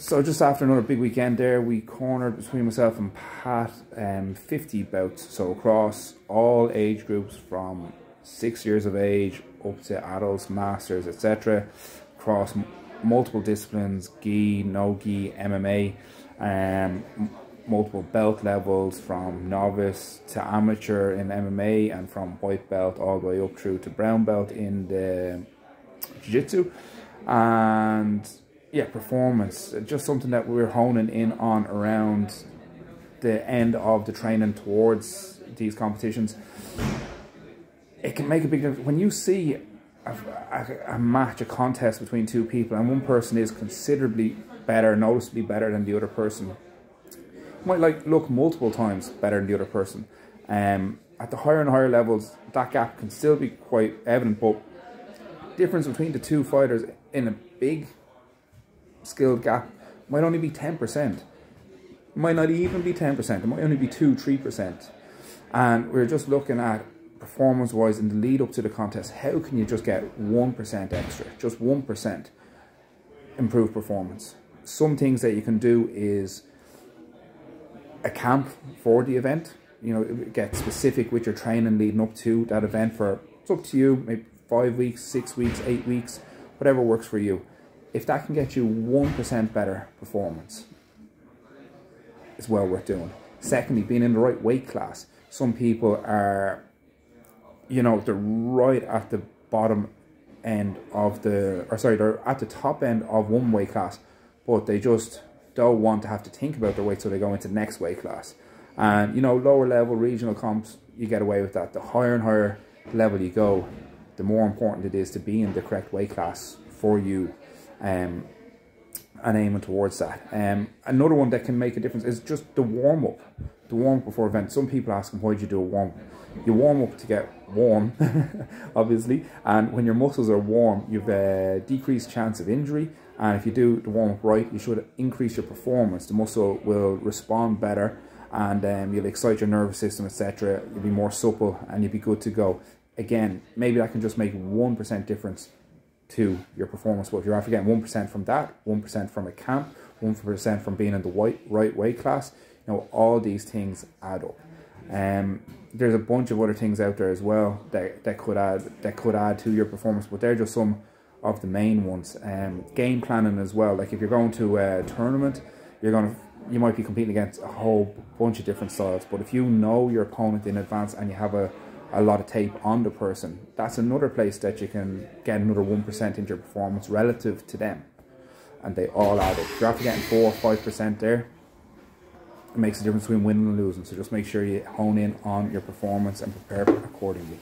So just after another big weekend there, we cornered between myself and Pat um, 50 bouts. So across all age groups from six years of age up to adults, masters, etc. Across multiple disciplines, gi, no gi, MMA, um, multiple belt levels from novice to amateur in MMA and from white belt all the way up through to brown belt in the jiu-jitsu. And yeah, performance. Just something that we're honing in on around the end of the training towards these competitions. It can make a big difference when you see a, a, a, match, a contest between two people, and one person is considerably better, noticeably better than the other person. Might like look multiple times better than the other person. Um, at the higher and higher levels, that gap can still be quite evident, but difference between the two fighters in a big skill gap might only be 10%. Might not even be 10%. It might only be 2 3%. And we're just looking at performance wise in the lead up to the contest. How can you just get 1% extra? Just 1% improve performance. Some things that you can do is a camp for the event. You know, get specific with your training leading up to that event for, it's up to you, maybe five weeks, six weeks, eight weeks, whatever works for you if that can get you 1% better performance, it's well worth doing. Secondly, being in the right weight class. Some people are, you know, they're right at the bottom end of the, or sorry, they're at the top end of one weight class, but they just don't want to have to think about their weight, so they go into the next weight class. And, you know, lower level regional comps, you get away with that. The higher and higher level you go, the more important it is to be in the correct weight class for you um, and aiming towards that. Um, another one that can make a difference is just the warm up. The warm up before event. Some people ask them, why do you do a warm up? You warm up to get warm, obviously, and when your muscles are warm, you've a decreased chance of injury. And if you do the warm up right, you should increase your performance. The muscle will respond better, and um, you'll excite your nervous system, etc. You'll be more supple, and you'll be good to go. Again, maybe that can just make one percent difference to your performance. But if you're after getting 1% from that, 1% from a camp, 1% from being in the white, right weight class, you know, all these things add up. Um, there's a bunch of other things out there as well that, that could add that could add to your performance, but they're just some of the main ones. Um, game planning as well. Like if you're going to a tournament, you're gonna you might be competing against a whole bunch of different styles. But if you know your opponent in advance and you have a a lot of tape on the person, that's another place that you can get another 1% into your performance relative to them. And they all add up. You're after getting 4 or 5% there, it makes a difference between winning and losing. So just make sure you hone in on your performance and prepare accordingly.